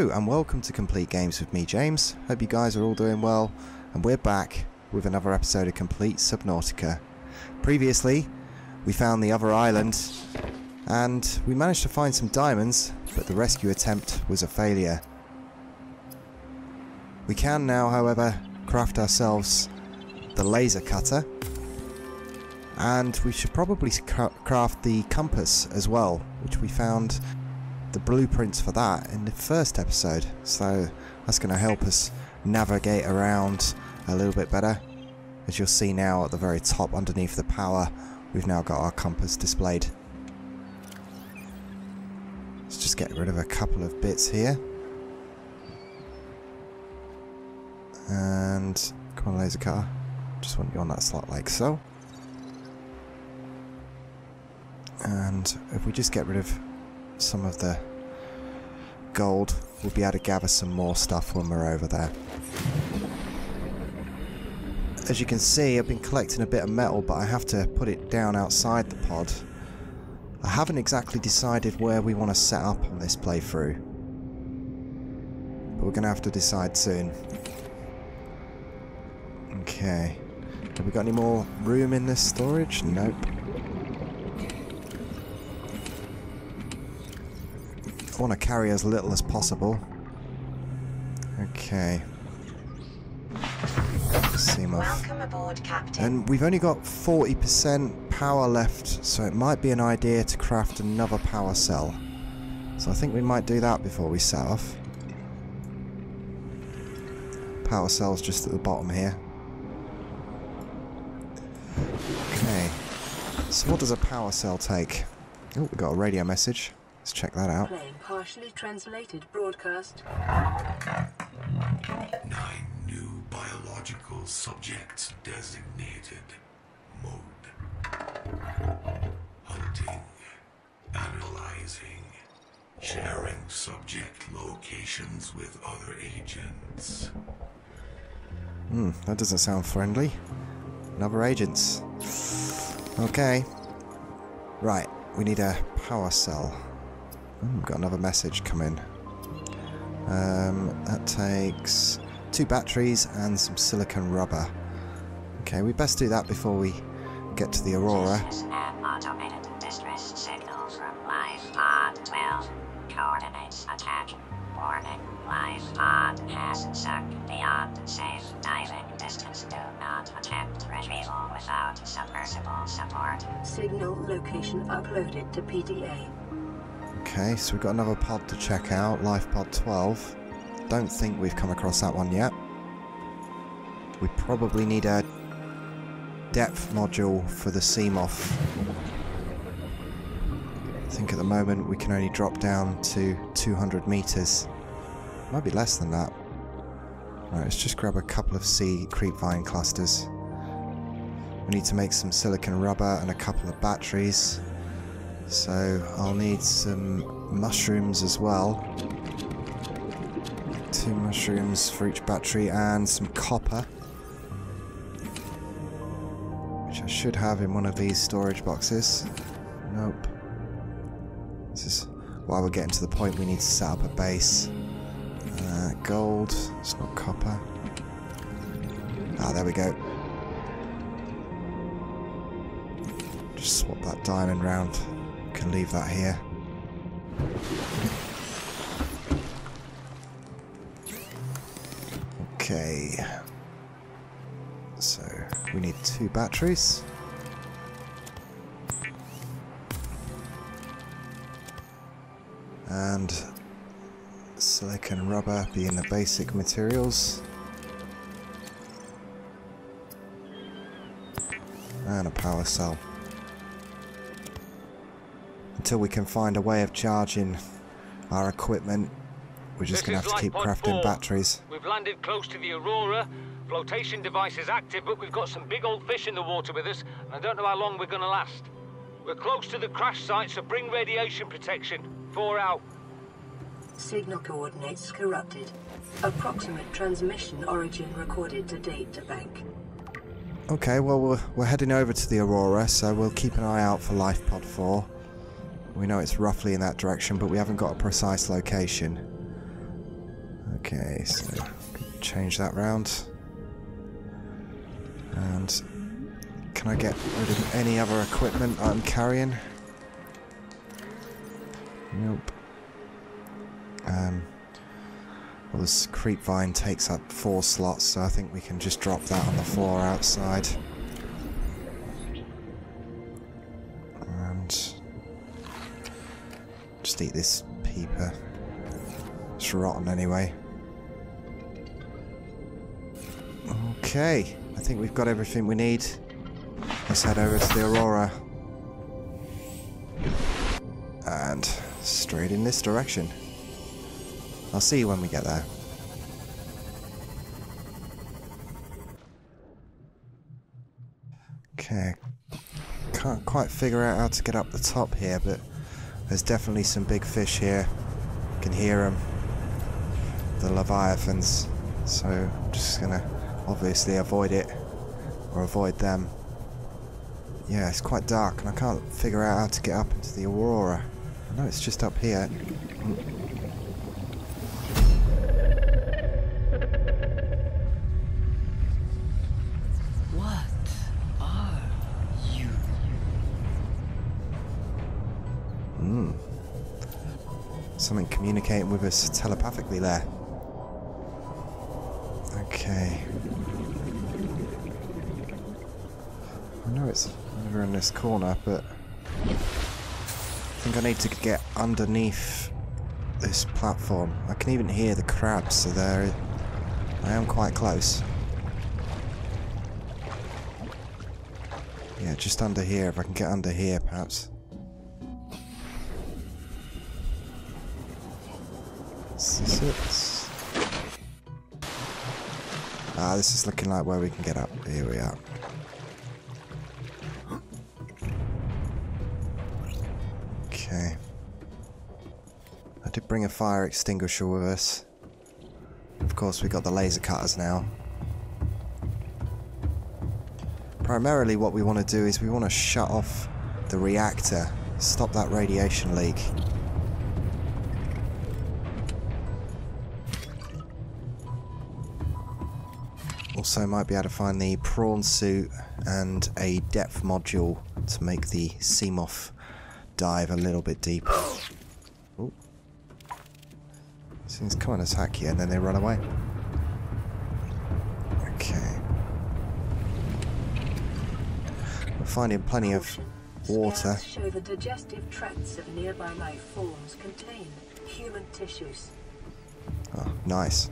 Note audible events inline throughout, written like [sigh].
Hello and welcome to Complete Games with me, James. Hope you guys are all doing well, and we're back with another episode of Complete Subnautica. Previously, we found the other island, and we managed to find some diamonds, but the rescue attempt was a failure. We can now, however, craft ourselves the laser cutter, and we should probably craft the compass as well, which we found the blueprints for that in the first episode. So that's going to help us navigate around a little bit better. As you'll see now at the very top underneath the power, we've now got our compass displayed. Let's just get rid of a couple of bits here. And come on laser cutter, just want you on that slot like so. And if we just get rid of some of the gold, we'll be able to gather some more stuff when we're over there. As you can see, I've been collecting a bit of metal, but I have to put it down outside the pod. I haven't exactly decided where we want to set up on this playthrough. But we're going to have to decide soon. Okay. Have we got any more room in this storage? Nope. Want to carry as little as possible. Okay. Welcome aboard, Captain. And we've only got 40% power left, so it might be an idea to craft another power cell. So I think we might do that before we set off. Power cell's just at the bottom here. Okay. So what does a power cell take? Oh, we got a radio message. Let's check that out. Playing partially translated broadcast. Nine new biological subjects designated. Mode. Hunting. Analyzing. Sharing subject locations with other agents. Hmm, that doesn't sound friendly. Another agents. Okay. Right, we need a power cell. Hmm, got another message coming. Um, that takes two batteries and some silicon rubber. Okay, we best do that before we get to the Aurora. This is an automated distress signal from Life Pod 12. Coordinates attached. Warning. Life Pod has sunk beyond safe diving distance. Do not attempt retrieval without submersible support. Signal location uploaded to PDA. Okay, so we've got another pod to check out, Life Pod 12. Don't think we've come across that one yet. We probably need a depth module for the Seamoth. I think at the moment we can only drop down to 200 meters. Might be less than that. Right, let's just grab a couple of sea creepvine clusters. We need to make some silicon rubber and a couple of batteries. So I'll need some mushrooms as well. Two mushrooms for each battery and some copper. Which I should have in one of these storage boxes. Nope. This is why we're getting to the point we need to set up a base. Uh, gold, it's not copper. Ah, there we go. Just swap that diamond round. Can leave that here. Okay. So, we need two batteries. And silicon rubber being the basic materials. And a power cell. Until we can find a way of charging our equipment, we're just going to have to keep crafting 4. batteries. We've landed close to the Aurora. Flotation device is active, but we've got some big old fish in the water with us, and I don't know how long we're going to last. We're close to the crash site, so bring radiation protection. Four out. Signal coordinates corrupted. Approximate transmission origin recorded to data bank. Okay, well, we're, we're heading over to the Aurora, so we'll keep an eye out for Life Pod 4. We know it's roughly in that direction, but we haven't got a precise location. Okay, so change that round. And can I get rid of any other equipment I'm carrying? Nope. Um, well, this creep vine takes up four slots, so I think we can just drop that on the floor outside. Just eat this peeper. It's rotten anyway. Okay, I think we've got everything we need. Let's head over to the Aurora. And straight in this direction. I'll see you when we get there. Okay. Can't quite figure out how to get up the top here, but there's definitely some big fish here. You Can hear them. The Leviathans. So I'm just gonna obviously avoid it. Or avoid them. Yeah, it's quite dark and I can't figure out how to get up into the Aurora. I know it's just up here. Communicating with us telepathically there. Okay. I know it's over in this corner, but I think I need to get underneath this platform. I can even hear the crabs, so there I am quite close. Yeah, just under here, if I can get under here perhaps. Ah, this is looking like where we can get up. Here we are. Okay. I did bring a fire extinguisher with us. Of course, we got the laser cutters now. Primarily what we want to do is we want to shut off the reactor, stop that radiation leak. Also might be able to find the prawn suit and a depth module to make the Seamoth dive a little bit deeper. Oh. Things come and attack you and then they run away. Okay. We're finding plenty of water. Show the digestive tracts of nearby life forms contain human tissues. Oh, nice.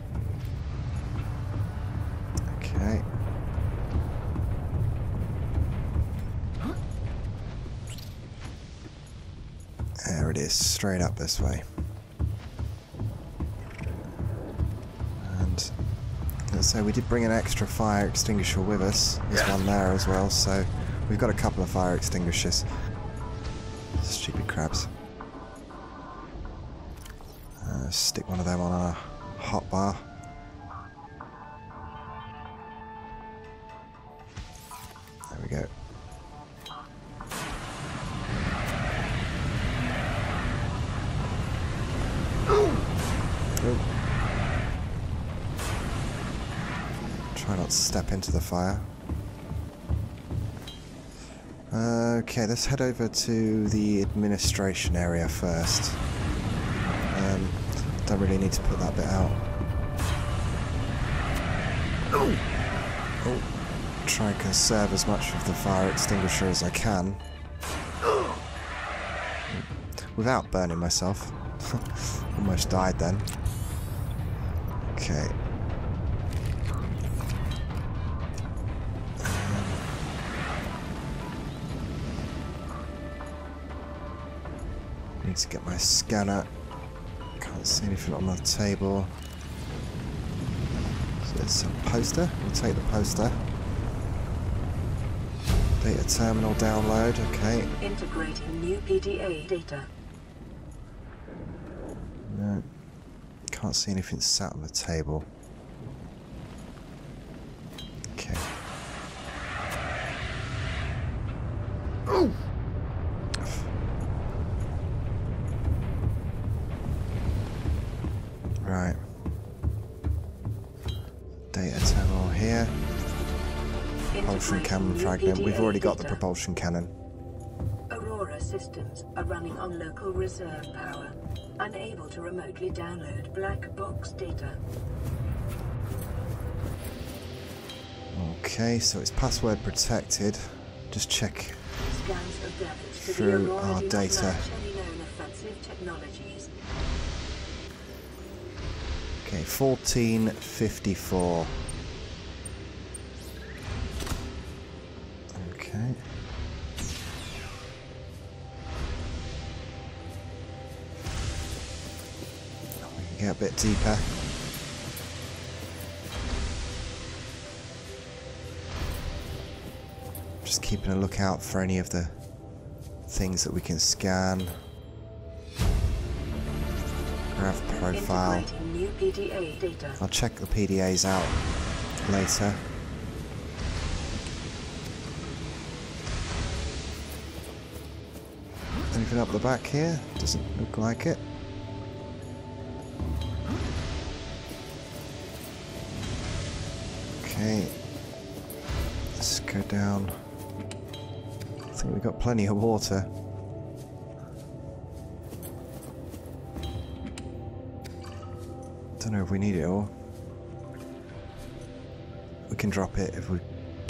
Okay. There it is, straight up this way. And let's say we did bring an extra fire extinguisher with us. There's one there as well, so we've got a couple of fire extinguishers. Stupid crabs. Uh, stick one of them on a hot bar. Not step into the fire. Okay, let's head over to the administration area first. Um, don't really need to put that bit out. Oh! Try and conserve as much of the fire extinguisher as I can. Without burning myself. [laughs] Almost died then. Okay. To get my scanner. Can't see anything on the table. So there's a poster. We'll take the poster. Data terminal download. Okay. Integrating new PDA data. No. Can't see anything sat on the table. Fragment. We've already got the propulsion cannon. Aurora systems are running on local reserve power, unable to remotely download black box data. Okay, so it's password protected. Just check. Through the our data. match any known offensive technologies. Okay, 1454. We can get a bit deeper. Just keeping a lookout for any of the things that we can scan. Graph profile. Integrating new PDA data. I'll check the PDAs out later. Anything up the back here? Doesn't look like it. Okay. Let's go down. I think we've got plenty of water. Don't know if we need it all. We can drop it if we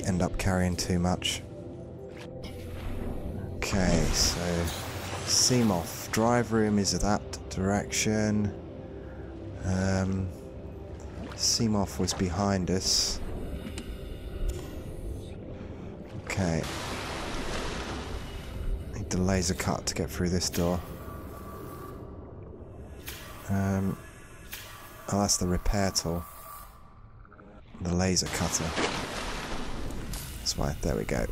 end up carrying too much. Okay, so Seamoth. Drive room is that direction. Um, was behind us. Okay. Need the laser cut to get through this door. Um, Oh, that's the repair tool. The laser cutter. That's why. There we go.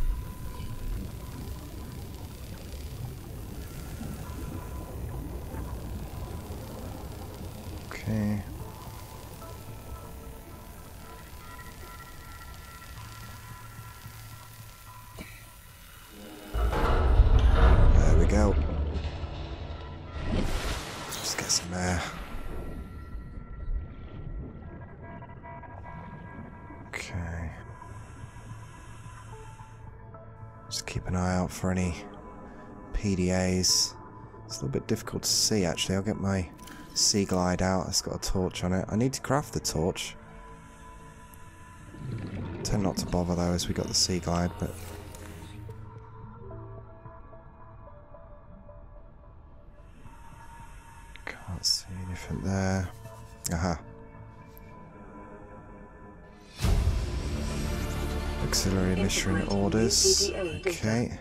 Okay. Bit difficult to see actually. I'll get my Sea Glide out. It's got a torch on it. I need to craft the torch. Tend not to bother though as we got the Sea Glide, but can't see anything there. Aha. Auxiliary mission orders. Okay.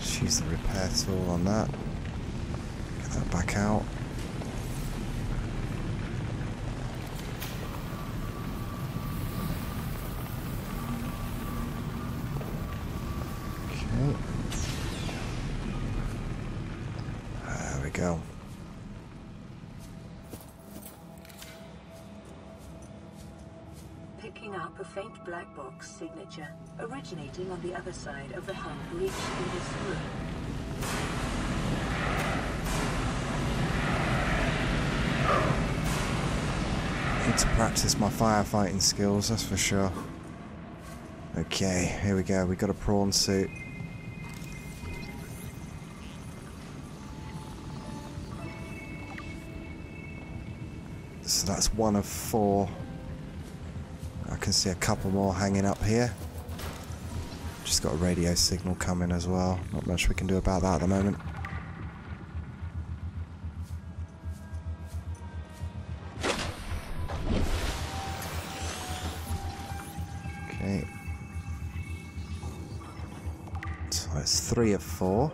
Just use the repair tool on that. Get that back out. Black box signature originating on the other side of the hull reached in this room. Need to practice my firefighting skills, that's for sure. Okay, here we go. We got a prawn suit. So that's one of four. I can see a couple more hanging up here. Just got a radio signal coming as well. Not much we can do about that at the moment. Okay. So it's three of four.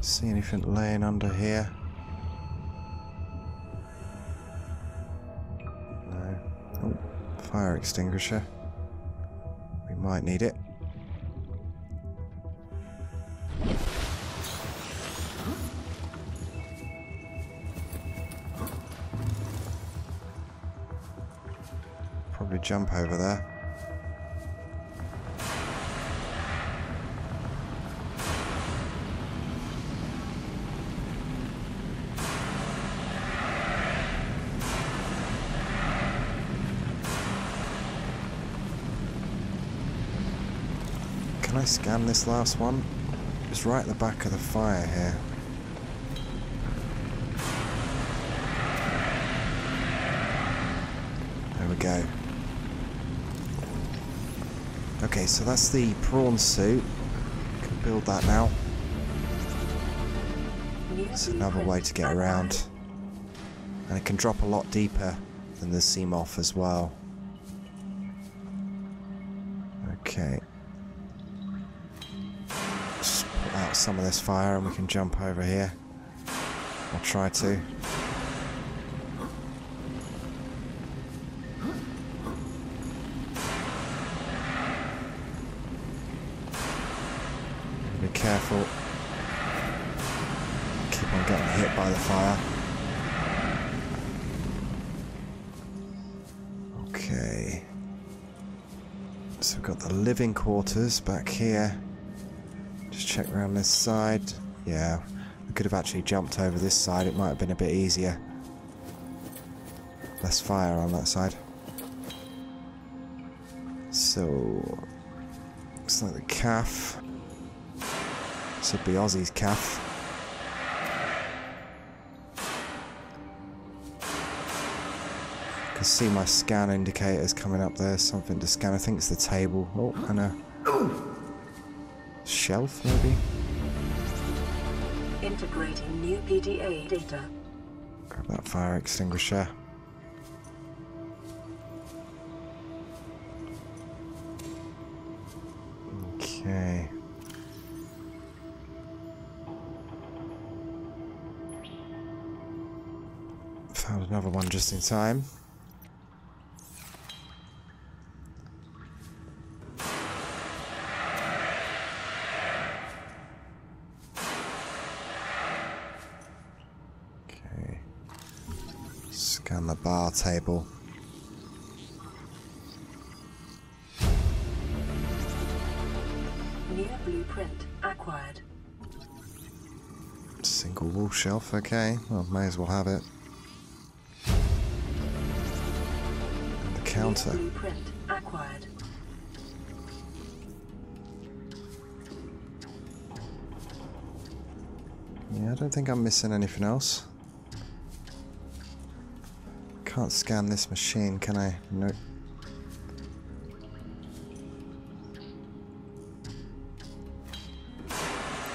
See anything laying under here? extinguisher. We might need it. Probably jump over there. Scan this last one? It's right at the back of the fire here. There we go. Okay, so that's the prawn suit. Can build that now. It's another way to get around. And it can drop a lot deeper than the Seamoth as well. Okay. Some of this fire and we can jump over here. I'll try to. Be careful. Keep on getting hit by the fire. Okay. So we've got the living quarters back here. Check around this side. Yeah, we could have actually jumped over this side. It might have been a bit easier. Less fire on that side. So, looks like the calf. This would be Ozzy's calf. can see my scan indicators coming up there. Something to scan. I think it's the table. Oh, and a shelf, maybe. Integrating new PDA data. Grab that fire extinguisher. Okay. Found another one just in time. Bar table. New blueprint acquired. Single wall shelf, okay. Well, may as well have it. And the counter. New blueprint acquired. Yeah, I don't think I'm missing anything else. Can't scan this machine, can I? Nope.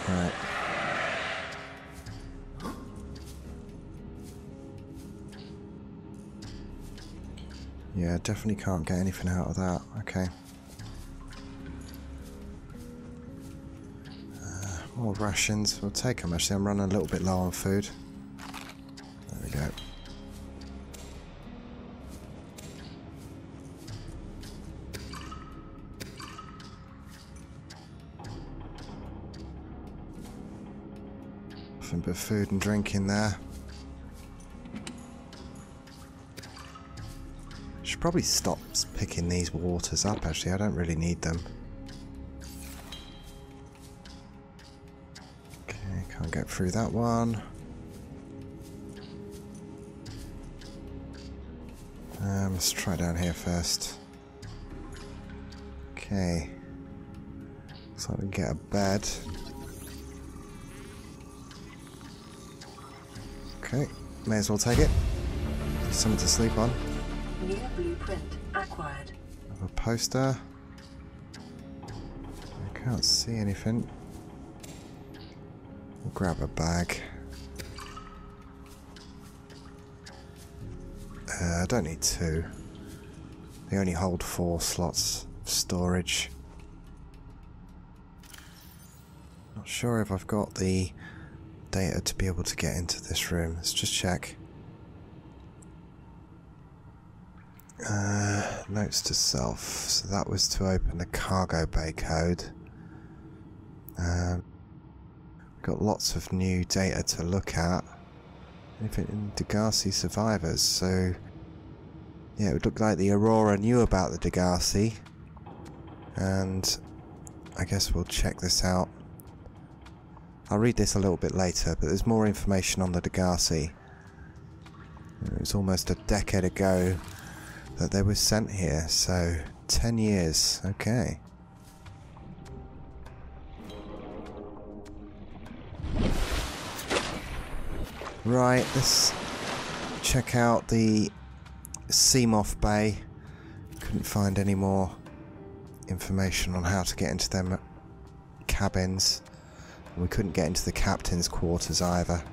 Right. Yeah, definitely can't get anything out of that. Okay. Uh, more rations. We'll take them actually. I'm running a little bit low on food. Food and drink in there. Should probably stop picking these waters up actually. I don't really need them. Okay, can't get through that one. Um, let's try down here first. Okay. Like we can get a bed. Okay, may as well take it. Something to sleep on. New blueprint acquired. Have a poster. I can't see anything. We'll grab a bag. Uh, I don't need two. They only hold four slots of storage. Not sure if I've got the data to be able to get into this room. Let's just check. Uh, notes to self. So that was to open the cargo bay code. Um, got lots of new data to look at. Anything in Degasi survivors, so Yeah, it would look like the Aurora knew about the Degasi. And I guess we'll check this out. I'll read this a little bit later, but there's more information on the Degasi. It was almost a decade ago that they were sent here, so 10 years, okay. Right, let's check out the Seamoth Bay. Couldn't find any more information on how to get into them cabins. We couldn't get into the captain's quarters either.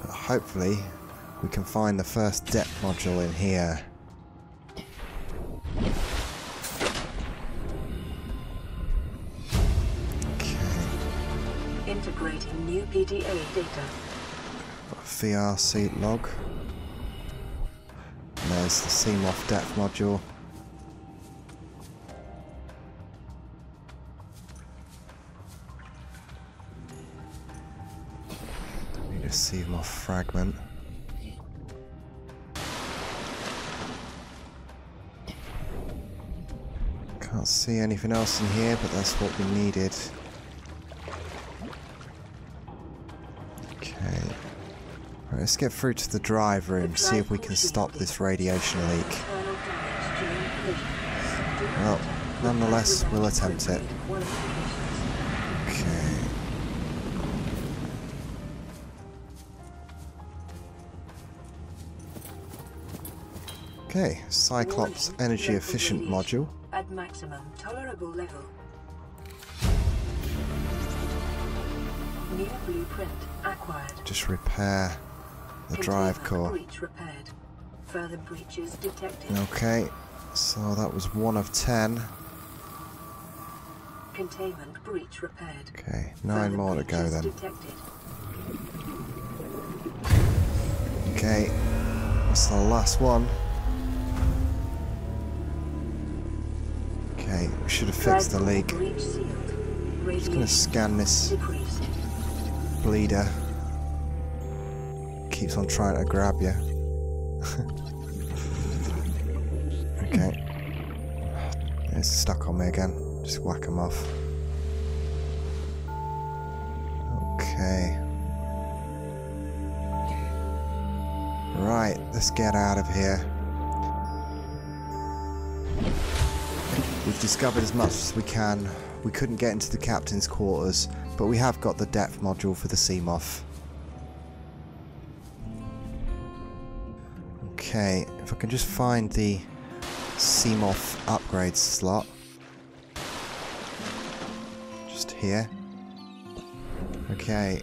But hopefully we can find the first depth module in here. Okay. Integrating new PDA data. VR seat log. And there's the Seamoth depth module. Fragment. Can't see anything else in here, but that's what we needed. Okay. Right, let's get through to the drive room, see if we can stop this radiation leak. Internal damage during collision. Do Well, nonetheless, we'll attempt it. Okay, Cyclops energy efficient module. At maximum tolerable level. New blueprint acquired. Just repair the drive core. Breach repaired. Further breaches detected. Okay, so that was one of ten. Containment breach repaired. Okay, nine Further more to go then. Detected. Okay, that's the last one. Okay, we should have fixed the leak. sealed. Just gonna scan this bleeder. Keeps on trying to grab you. [laughs] okay. It's stuck on me again. Just whack him off. Okay. Right, let's get out of here. We've discovered as much as we can. We couldn't get into the captain's quarters, but we have got the depth module for the Seamoth. Okay, if I can just find the Seamoth upgrade slot. Just here. Okay,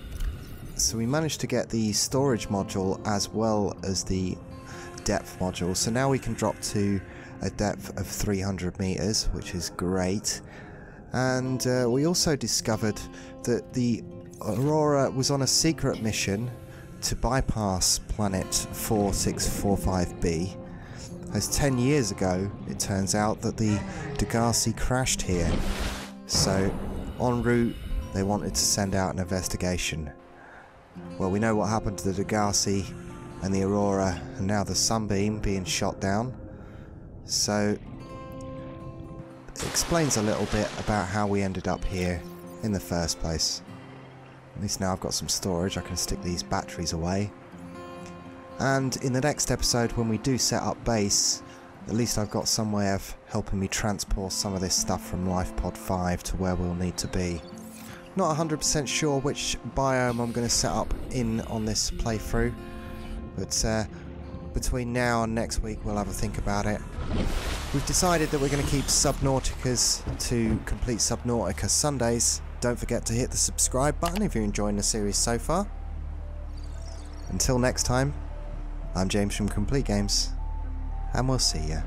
so we managed to get the storage module as well as the depth module. So now we can drop to a depth of 300 meters, which is great. And uh, we also discovered that the Aurora was on a secret mission to bypass planet 4645b. As 10 years ago, it turns out that the Degasi crashed here. So, en route, they wanted to send out an investigation. Well, we know what happened to the Degasi and the Aurora, and now the Sunbeam being shot down. So, it explains a little bit about how we ended up here in the first place. At least now I've got some storage, I can stick these batteries away. And in the next episode, when we do set up base, at least I've got some way of helping me transport some of this stuff from LifePod 5 to where we'll need to be. Not 100% sure which biome I'm going to set up in on this playthrough, but uh, between now and next week we'll have a think about it. We've decided that we're going to keep Subnauticas to complete Subnautica Sundays. Don't forget to hit the subscribe button if you're enjoying the series so far. Until next time, I'm James from Complete Games, and we'll see ya.